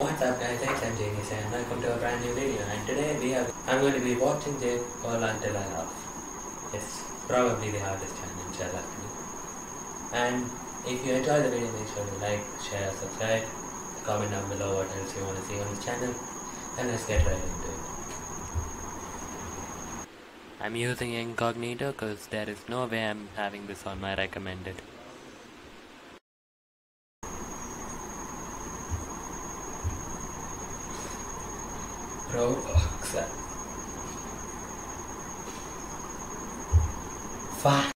What's up guys, it's MJ and welcome to a brand new video and today we have I'm going to be watching Jake Paul until I laugh. It's probably the hardest challenge do. And if you enjoy the video make sure to like, share, subscribe, comment down below what else you want to see on this channel and let's get right into it. I'm using incognito because there is no way I'm having this on my recommended. Roblox. Fuck.